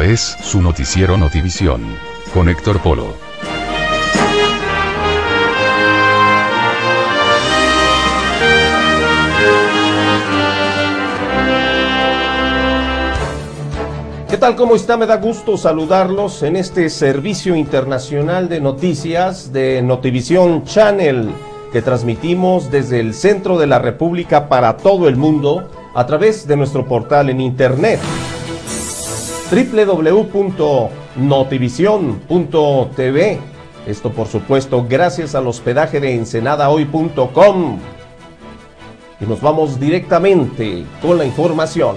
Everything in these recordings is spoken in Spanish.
Es su noticiero Notivisión. Con Héctor Polo. ¿Qué tal? ¿Cómo está? Me da gusto saludarlos en este servicio internacional de noticias de Notivisión Channel que transmitimos desde el centro de la República para todo el mundo a través de nuestro portal en internet www.notivision.tv. Esto por supuesto gracias al hospedaje de ensenadahoy.com. Y nos vamos directamente con la información.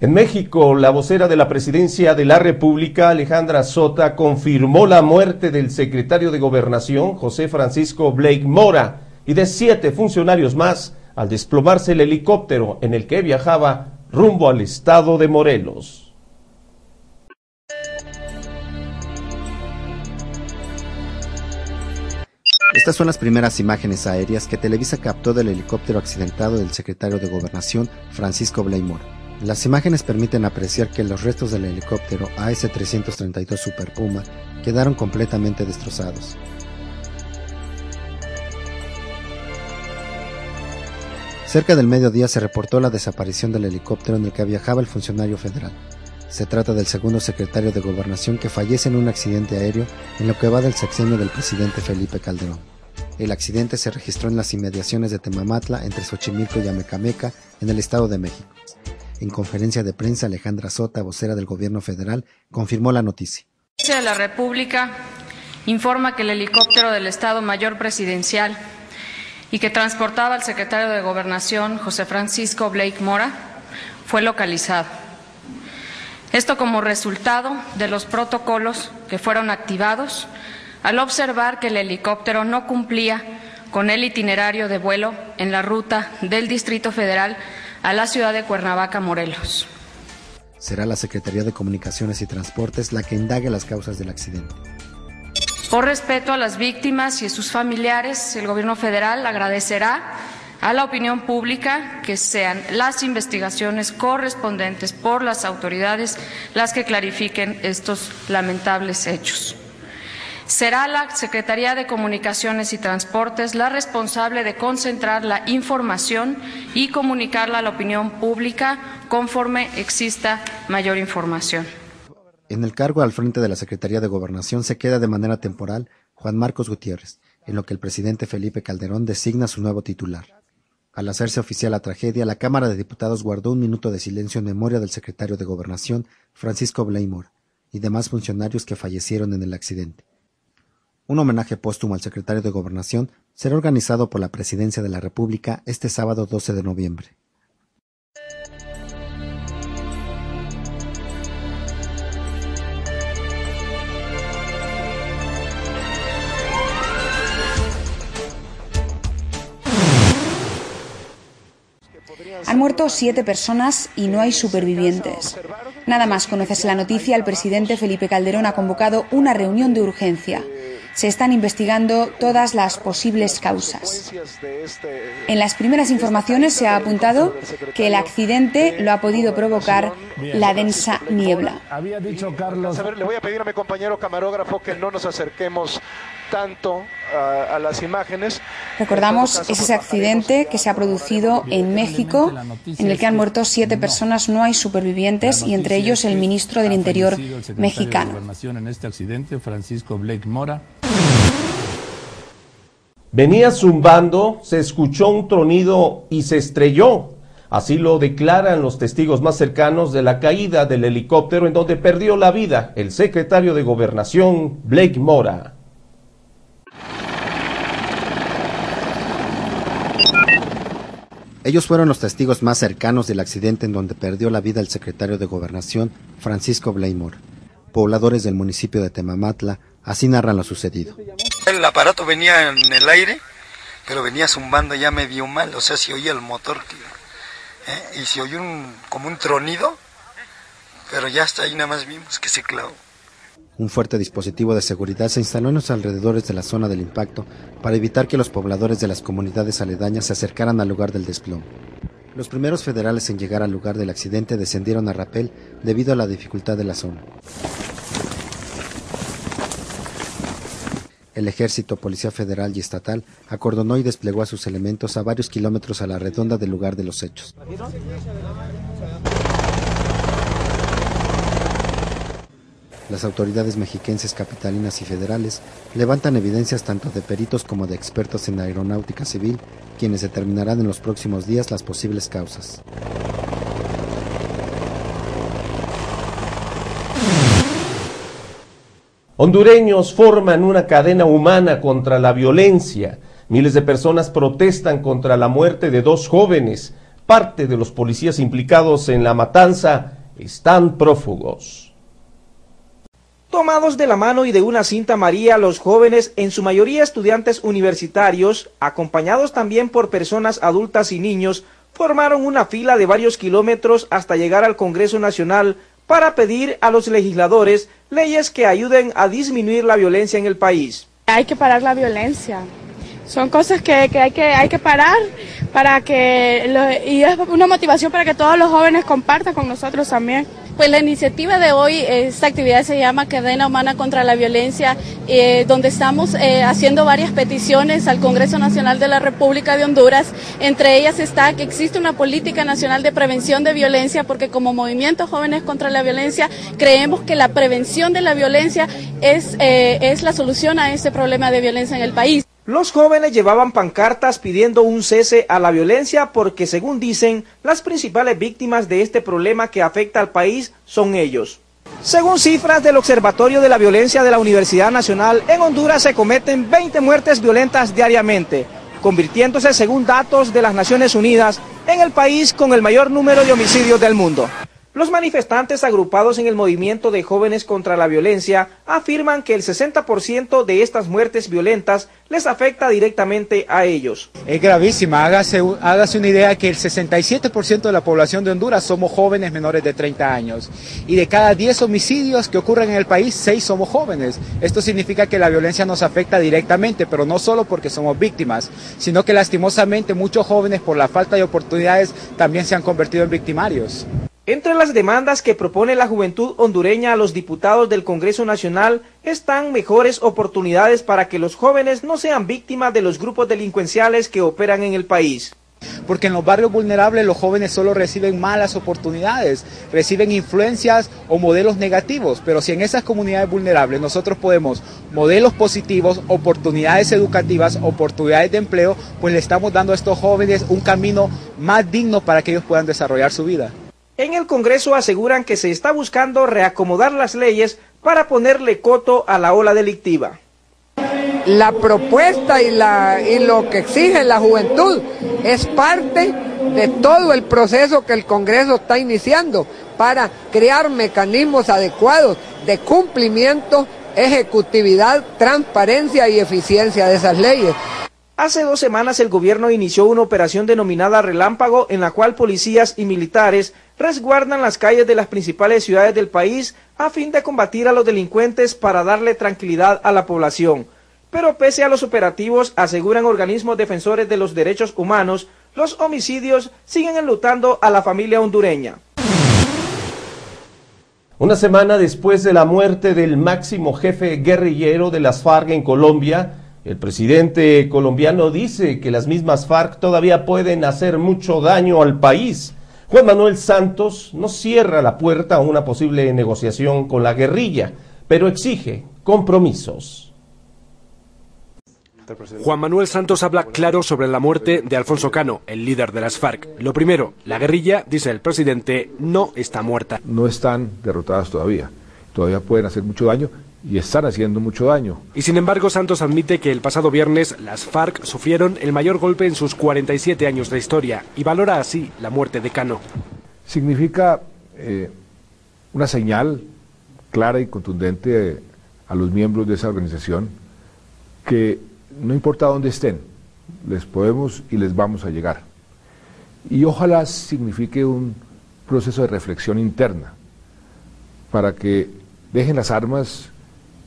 En México, la vocera de la Presidencia de la República, Alejandra Sota, confirmó la muerte del secretario de Gobernación, José Francisco Blake Mora, y de siete funcionarios más al desplomarse el helicóptero en el que viajaba rumbo al estado de Morelos. Estas son las primeras imágenes aéreas que Televisa captó del helicóptero accidentado del secretario de Gobernación, Francisco Blaymore. Las imágenes permiten apreciar que los restos del helicóptero AS-332 Super Puma quedaron completamente destrozados. Cerca del mediodía se reportó la desaparición del helicóptero en el que viajaba el funcionario federal. Se trata del segundo secretario de Gobernación que fallece en un accidente aéreo en lo que va del sexenio del presidente Felipe Calderón. El accidente se registró en las inmediaciones de Temamatla, entre Xochimilco y Amecameca, en el Estado de México. En conferencia de prensa, Alejandra Sota, vocera del gobierno federal, confirmó la noticia. la República informa que el helicóptero del Estado Mayor Presidencial y que transportaba al secretario de Gobernación, José Francisco Blake Mora, fue localizado. Esto como resultado de los protocolos que fueron activados al observar que el helicóptero no cumplía con el itinerario de vuelo en la ruta del Distrito Federal a la ciudad de Cuernavaca, Morelos. Será la Secretaría de Comunicaciones y Transportes la que indague las causas del accidente. Por respeto a las víctimas y a sus familiares, el Gobierno federal agradecerá a la opinión pública que sean las investigaciones correspondientes por las autoridades las que clarifiquen estos lamentables hechos. Será la Secretaría de Comunicaciones y Transportes la responsable de concentrar la información y comunicarla a la opinión pública conforme exista mayor información. En el cargo al frente de la Secretaría de Gobernación se queda de manera temporal Juan Marcos Gutiérrez, en lo que el presidente Felipe Calderón designa su nuevo titular. Al hacerse oficial la tragedia, la Cámara de Diputados guardó un minuto de silencio en memoria del secretario de Gobernación, Francisco Blaymore, y demás funcionarios que fallecieron en el accidente. Un homenaje póstumo al secretario de Gobernación será organizado por la Presidencia de la República este sábado 12 de noviembre. Han muerto siete personas y no hay supervivientes. Nada más conoces la noticia, el presidente Felipe Calderón ha convocado una reunión de urgencia. Se están investigando todas las posibles causas. En las primeras informaciones se ha apuntado que el accidente lo ha podido provocar la densa niebla. Había dicho Carlos. le voy a pedir a mi compañero camarógrafo que no nos acerquemos tanto a, las imágenes. Recordamos ese accidente que se ha producido en México, en el que han muerto siete personas, no hay supervivientes y entre ellos el ministro del Interior mexicano. En este accidente, Francisco Blake Mora. Venía zumbando, se escuchó un tronido y se estrelló. Así lo declaran los testigos más cercanos de la caída del helicóptero en donde perdió la vida el secretario de Gobernación, Blake Mora. Ellos fueron los testigos más cercanos del accidente en donde perdió la vida el secretario de Gobernación, Francisco Blaymore. Pobladores del municipio de Temamatla así narran lo sucedido. El aparato venía en el aire, pero venía zumbando ya medio mal, o sea, se oía el motor ¿eh? y se oyó un, como un tronido, pero ya hasta ahí nada más vimos que se clavó. Un fuerte dispositivo de seguridad se instaló en los alrededores de la zona del impacto para evitar que los pobladores de las comunidades aledañas se acercaran al lugar del desplome. Los primeros federales en llegar al lugar del accidente descendieron a rapel debido a la dificultad de la zona. El ejército, policía federal y estatal acordonó y desplegó a sus elementos a varios kilómetros a la redonda del lugar de los hechos. Las autoridades mexiquenses, capitalinas y federales levantan evidencias tanto de peritos como de expertos en aeronáutica civil, quienes determinarán en los próximos días las posibles causas. Hondureños forman una cadena humana contra la violencia. Miles de personas protestan contra la muerte de dos jóvenes. Parte de los policías implicados en la matanza están prófugos. Tomados de la mano y de una cinta María, los jóvenes, en su mayoría estudiantes universitarios, acompañados también por personas adultas y niños, formaron una fila de varios kilómetros hasta llegar al Congreso Nacional para pedir a los legisladores leyes que ayuden a disminuir la violencia en el país. Hay que parar la violencia. Son cosas que, hay, que hay que parar para que y es una motivación para que todos los jóvenes compartan con nosotros también. Pues la iniciativa de hoy, esta actividad se llama Cadena Humana contra la Violencia, eh, donde estamos eh, haciendo varias peticiones al Congreso Nacional de la República de Honduras. Entre ellas está que existe una política nacional de prevención de violencia, porque como Movimiento Jóvenes contra la Violencia creemos que la prevención de la violencia es, eh, es la solución a este problema de violencia en el país. Los jóvenes llevaban pancartas pidiendo un cese a la violencia porque, según dicen, las principales víctimas de este problema que afecta al país son ellos. Según cifras del Observatorio de la Violencia de la Universidad Nacional, en Honduras se cometen 20 muertes violentas diariamente, convirtiéndose, según datos de las Naciones Unidas, en el país con el mayor número de homicidios del mundo. Los manifestantes agrupados en el movimiento de jóvenes contra la violencia afirman que el 60% de estas muertes violentas les afecta directamente a ellos. Es gravísima, hágase, una idea que el 67% de la población de Honduras somos jóvenes menores de 30 años y de cada 10 homicidios que ocurren en el país, 6 somos jóvenes. Esto significa que la violencia nos afecta directamente, pero no solo porque somos víctimas, sino que lastimosamente muchos jóvenes por la falta de oportunidades también se han convertido en victimarios. Entre las demandas que propone la juventud hondureña a los diputados del Congreso Nacional están mejores oportunidades para que los jóvenes no sean víctimas de los grupos delincuenciales que operan en el país. Porque en los barrios vulnerables los jóvenes solo reciben malas oportunidades, reciben influencias o modelos negativos, pero si en esas comunidades vulnerables nosotros podemos modelos positivos, oportunidades educativas, oportunidades de empleo, pues le estamos dando a estos jóvenes un camino más digno para que ellos puedan desarrollar su vida. En el Congreso aseguran que se está buscando reacomodar las leyes para ponerle coto a la ola delictiva. La propuesta y, lo que exige la juventud es parte de todo el proceso que el Congreso está iniciando para crear mecanismos adecuados de cumplimiento, ejecutividad, transparencia y eficiencia de esas leyes. Hace dos semanas el gobierno inició una operación denominada Relámpago en la cual policías y militares resguardan las calles de las principales ciudades del país a fin de combatir a los delincuentes para darle tranquilidad a la población. Pero pese a los operativos, aseguran organismos defensores de los derechos humanos, los homicidios siguen enlutando a la familia hondureña. Una semana después de la muerte del máximo jefe guerrillero de las FARC en Colombia, el presidente colombiano dice que las mismas FARC todavía pueden hacer mucho daño al país. Juan Manuel Santos no cierra la puerta a una posible negociación con la guerrilla, pero exige compromisos. Juan Manuel Santos habla claro sobre la muerte de Alfonso Cano, el líder de las FARC. Lo primero, la guerrilla, dice el presidente, no está muerta. No están derrotadas todavía. Todavía pueden hacer mucho daño y están haciendo mucho daño. Y sin embargo, Santos admite que el pasado viernes las FARC sufrieron el mayor golpe en sus 47 años de historia y valora así la muerte de Cano. Significa eh, una señal clara y contundente a los miembros de esa organización que no importa dónde estén, les podemos y les vamos a llegar. Y ojalá signifique un proceso de reflexión interna para que dejen las armas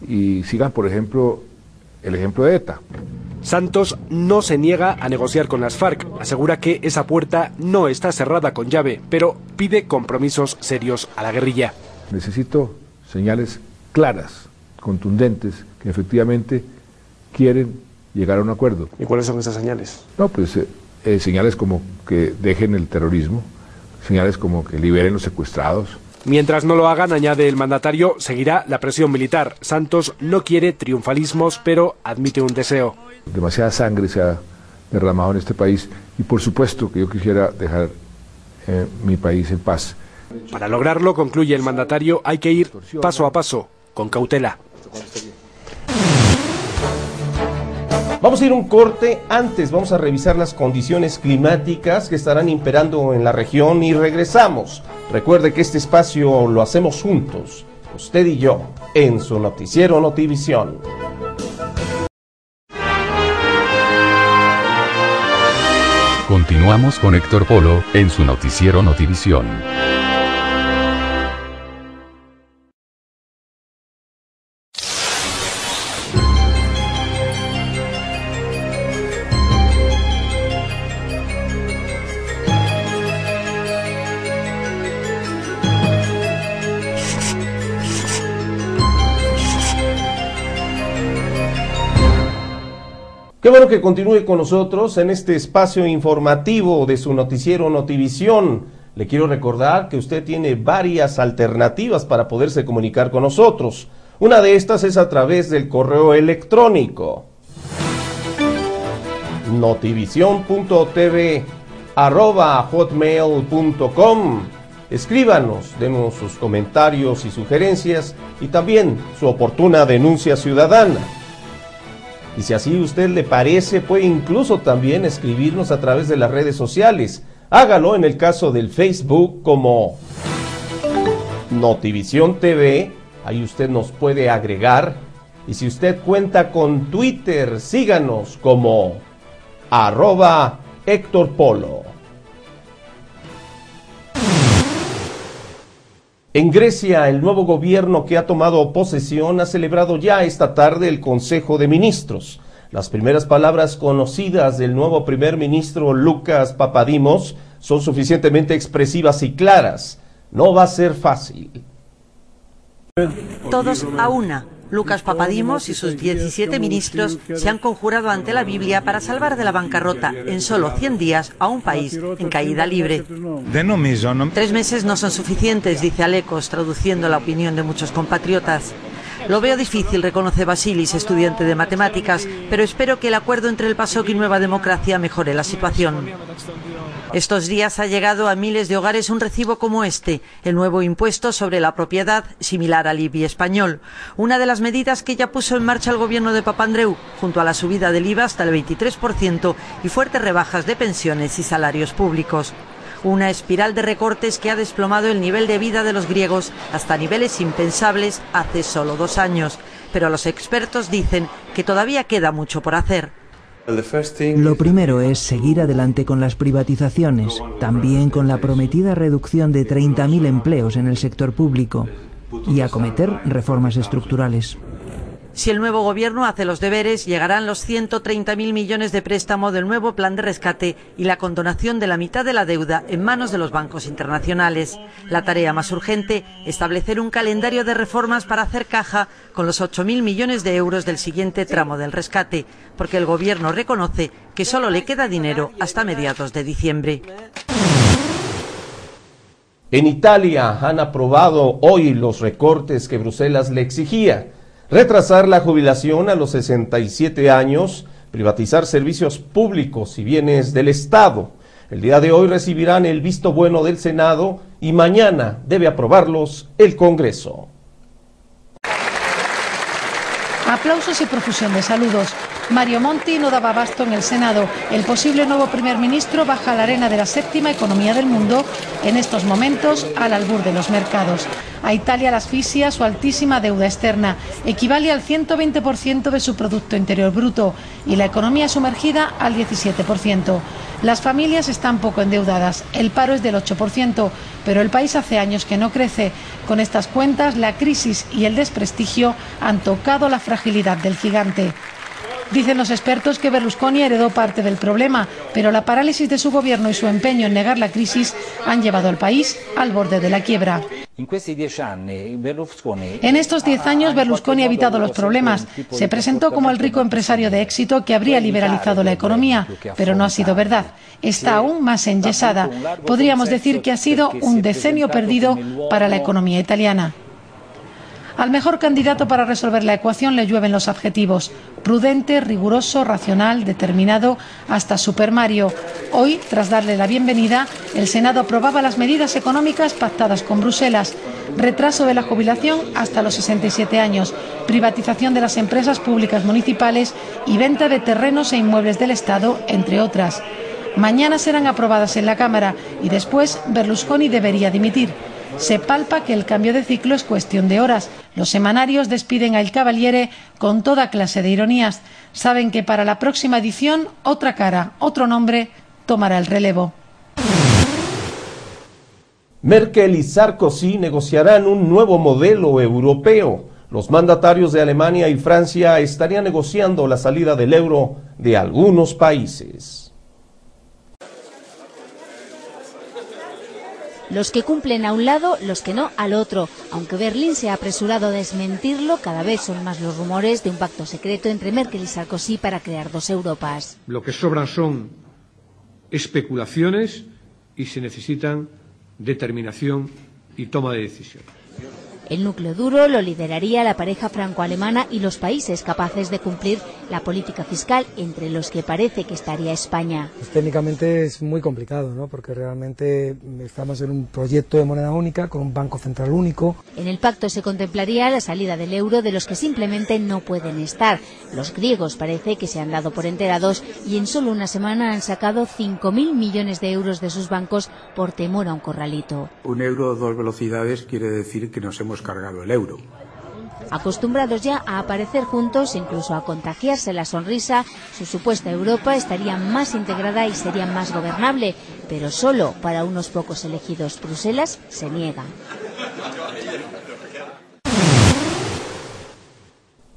y sigan, por ejemplo, el ejemplo de ETA. Santos no se niega a negociar con las FARC, asegura que esa puerta no está cerrada con llave, pero pide compromisos serios a la guerrilla. Necesito señales claras, contundentes, que efectivamente quieren llegar a un acuerdo. ¿Y cuáles son esas señales? No, pues eh, eh, señales como que dejen el terrorismo, señales como que liberen los secuestrados. Mientras no lo hagan, añade el mandatario, seguirá la presión militar. Santos no quiere triunfalismos, pero admite un deseo. Demasiada sangre se ha derramado en este país y por supuesto que yo quisiera dejar eh, mi país en paz. Para lograrlo, concluye el mandatario, hay que ir paso a paso, con cautela. Vamos a ir un corte. Antes vamos a revisar las condiciones climáticas que estarán imperando en la región y regresamos. Recuerde que este espacio lo hacemos juntos, usted y yo, en su noticiero Notivisión. Continuamos con Héctor Polo en su noticiero Notivisión. Qué bueno que continúe con nosotros en este espacio informativo de su noticiero Notivisión. Le quiero recordar que usted tiene varias alternativas para poderse comunicar con nosotros. Una de estas es a través del correo electrónico notivision.tv hotmail.com Escríbanos, denos sus comentarios y sugerencias y también su oportuna denuncia ciudadana. Y si así usted le parece, puede incluso también escribirnos a través de las redes sociales. Hágalo en el caso del Facebook como Notivisión TV, ahí usted nos puede agregar. Y si usted cuenta con Twitter, síganos como arroba Héctor Polo. En Grecia, el nuevo gobierno que ha tomado posesión ha celebrado ya esta tarde el Consejo de Ministros. Las primeras palabras conocidas del nuevo primer ministro Lucas Papadimos son suficientemente expresivas y claras. No va a ser fácil. Todos a una. Lucas Papadimos y sus 17 ministros se han conjurado ante la Biblia para salvar de la bancarrota en solo 100 días a un país en caída libre. Tres meses no son suficientes, dice Alecos, traduciendo la opinión de muchos compatriotas. Lo veo difícil, reconoce Basilis, estudiante de matemáticas, pero espero que el acuerdo entre el PASOK y Nueva Democracia mejore la situación. Estos días ha llegado a miles de hogares un recibo como este, el nuevo impuesto sobre la propiedad, similar al IBI español. Una de las medidas que ya puso en marcha el gobierno de Papandreou, junto a la subida del IVA hasta el 23% y fuertes rebajas de pensiones y salarios públicos una espiral de recortes que ha desplomado el nivel de vida de los griegos hasta niveles impensables hace solo dos años. Pero los expertos dicen que todavía queda mucho por hacer. Lo primero es seguir adelante con las privatizaciones, también con la prometida reducción de 30.000 empleos en el sector público y acometer reformas estructurales. Si el nuevo gobierno hace los deberes, llegarán los 130.000 millones de préstamo del nuevo plan de rescate y la condonación de la mitad de la deuda en manos de los bancos internacionales. La tarea más urgente, establecer un calendario de reformas para hacer caja con los 8.000 millones de euros del siguiente tramo del rescate, porque el gobierno reconoce que solo le queda dinero hasta mediados de diciembre. En Italia han aprobado hoy los recortes que Bruselas le exigía retrasar la jubilación a los 67 años, privatizar servicios públicos y bienes del Estado. El día de hoy recibirán el visto bueno del Senado y mañana debe aprobarlos el Congreso. Aplausos y profusión de saludos. Mario Monti no daba abasto en el Senado. El posible nuevo primer ministro baja la arena de la séptima economía del mundo en estos momentos al albur de los mercados. A Italia la asfixia su altísima deuda externa equivale al 120% de su Producto Interior Bruto y la economía sumergida al 17%. Las familias están poco endeudadas, el paro es del 8%, pero el país hace años que no crece. Con estas cuentas, la crisis y el desprestigio han tocado la fragilidad del gigante. Dicen los expertos que Berlusconi heredó parte del problema, pero la parálisis de su gobierno y su empeño en negar la crisis han llevado al país al borde de la quiebra. En estos diez años Berlusconi ha evitado los problemas. Se presentó como el rico empresario de éxito que habría liberalizado la economía, pero no ha sido verdad. Está aún más enyesada. Podríamos decir que ha sido un decenio perdido para la economía italiana. Al mejor candidato para resolver la ecuación le llueven los adjetivos prudente, riguroso, racional, determinado, hasta Super Mario. Hoy, tras darle la bienvenida, el Senado aprobaba las medidas económicas pactadas con Bruselas. Retraso de la jubilación hasta los 67 años, privatización de las empresas públicas municipales y venta de terrenos e inmuebles del Estado, entre otras. Mañana serán aprobadas en la Cámara y después Berlusconi debería dimitir se palpa que el cambio de ciclo es cuestión de horas. Los semanarios despiden a El Cavaliere con toda clase de ironías. Saben que para la próxima edición otra cara, otro nombre tomará el relevo. Merkel y Sarkozy negociarán un nuevo modelo europeo. Los mandatarios de Alemania y Francia estarían negociando la salida del euro de algunos países. Los que cumplen a un lado, los que no al otro. Aunque Berlín se ha apresurado a desmentirlo, cada vez son más los rumores de un pacto secreto entre Merkel y Sarkozy para crear dos Europas. Lo que sobran son especulaciones y se necesitan determinación y toma de decisión. El núcleo duro lo lideraría la pareja franco-alemana y los países capaces de cumplir la política fiscal, entre los que parece que estaría España. Pues técnicamente es muy complicado, ¿no? porque realmente estamos en un proyecto de moneda única con un banco central único. En el pacto se contemplaría la salida del euro de los que simplemente no pueden estar. Los griegos parece que se han dado por enterados y en solo una semana han sacado 5.000 millones de euros de sus bancos por temor a un corralito. Un euro dos velocidades quiere decir que nos hemos cargado el euro. Acostumbrados ya a aparecer juntos, incluso a contagiarse la sonrisa, su supuesta Europa estaría más integrada y sería más gobernable, pero solo para unos pocos elegidos. Bruselas se niega.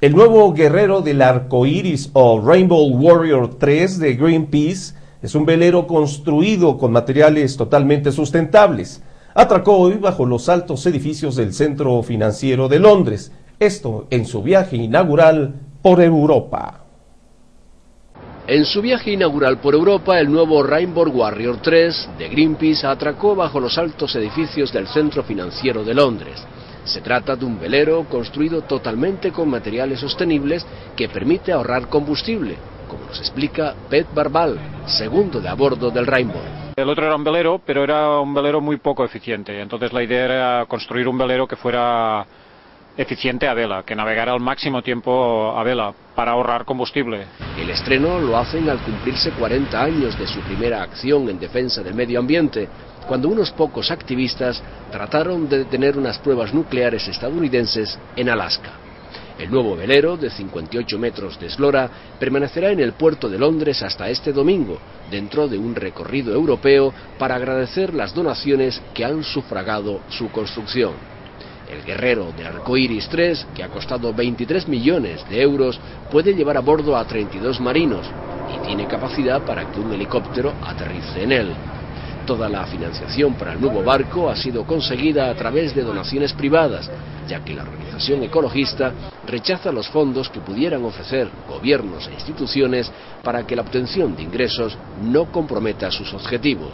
El nuevo guerrero del arco iris o Rainbow Warrior 3 de Greenpeace es un velero construido con materiales totalmente sustentables atracó hoy bajo los altos edificios del Centro Financiero de Londres, esto en su viaje inaugural por Europa. En su viaje inaugural por Europa, el nuevo Rainbow Warrior 3 de Greenpeace atracó bajo los altos edificios del Centro Financiero de Londres. Se trata de un velero construido totalmente con materiales sostenibles que permite ahorrar combustible, como nos explica Pet Barbal, segundo de a bordo del Rainbow. El otro era un velero, pero era un velero muy poco eficiente. Entonces la idea era construir un velero que fuera eficiente a vela, que navegara al máximo tiempo a vela para ahorrar combustible. El estreno lo hacen al cumplirse 40 años de su primera acción en defensa del medio ambiente, cuando unos pocos activistas trataron de detener unas pruebas nucleares estadounidenses en Alaska. El nuevo velero, de 58 metros de eslora, permanecerá en el puerto de Londres hasta este domingo, dentro de un recorrido europeo para agradecer las donaciones que han sufragado su construcción. El guerrero de Arcoiris 3, que ha costado 23 millones de euros, puede llevar a bordo a 32 marinos y tiene capacidad para que un helicóptero aterrice en él. Toda la financiación para el nuevo barco ha sido conseguida a través de donaciones privadas, ya que la organización ecologista rechaza los fondos que pudieran ofrecer gobiernos e instituciones para que la obtención de ingresos no comprometa sus objetivos.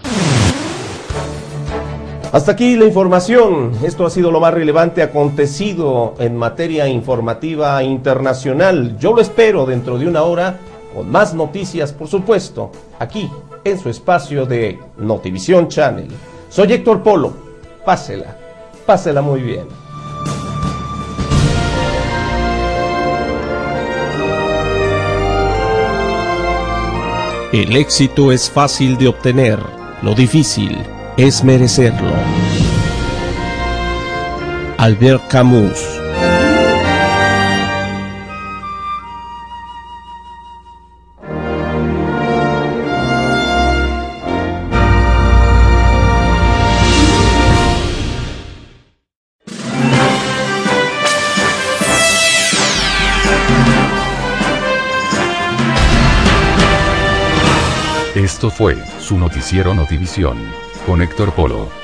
Hasta aquí la información. Esto ha sido lo más relevante acontecido en materia informativa internacional. Yo lo espero dentro de una hora con más noticias, por supuesto, aquí en su espacio de Notivisión Channel. Soy Héctor Polo. Pásela, pásela muy bien. El éxito es fácil de obtener, lo difícil es merecerlo. Albert Camus Esto fue su noticiero Notivisión con Héctor Polo.